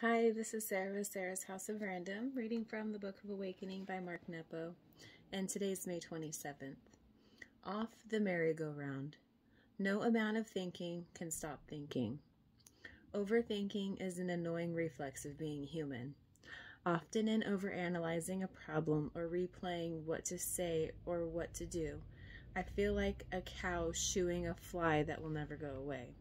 Hi, this is Sarah Sarah's House of Random, reading from the Book of Awakening by Mark Nepo, and today's May 27th. Off the merry-go-round. No amount of thinking can stop thinking. Overthinking is an annoying reflex of being human. Often in overanalyzing a problem or replaying what to say or what to do, I feel like a cow shooing a fly that will never go away.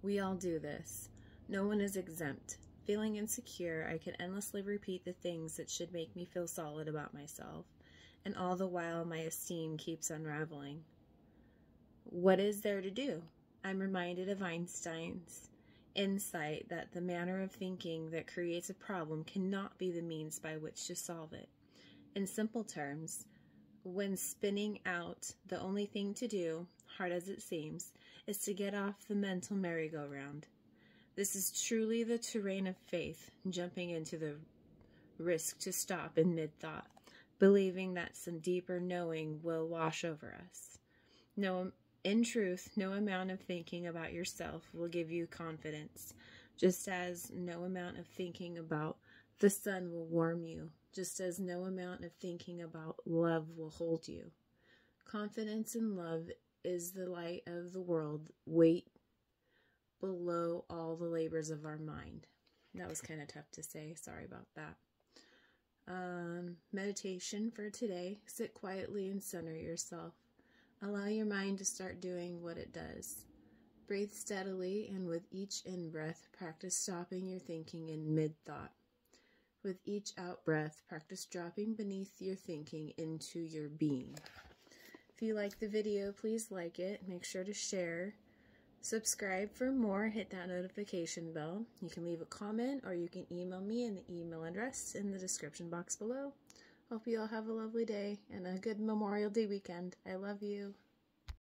We all do this. No one is exempt. Feeling insecure, I can endlessly repeat the things that should make me feel solid about myself, and all the while my esteem keeps unraveling. What is there to do? I'm reminded of Einstein's insight that the manner of thinking that creates a problem cannot be the means by which to solve it. In simple terms, when spinning out, the only thing to do, hard as it seems, is to get off the mental merry-go-round. This is truly the terrain of faith, jumping into the risk to stop in mid thought, believing that some deeper knowing will wash over us. No, in truth, no amount of thinking about yourself will give you confidence, just as no amount of thinking about the sun will warm you, just as no amount of thinking about love will hold you. Confidence in love is the light of the world. Wait below all the labors of our mind. That was kind of tough to say. Sorry about that. Um, meditation for today. Sit quietly and center yourself. Allow your mind to start doing what it does. Breathe steadily, and with each in breath, practice stopping your thinking in mid thought. With each out breath, practice dropping beneath your thinking into your being. If you like the video, please like it. Make sure to share. Subscribe for more, hit that notification bell. You can leave a comment or you can email me in the email address in the description box below. Hope you all have a lovely day and a good Memorial Day weekend. I love you.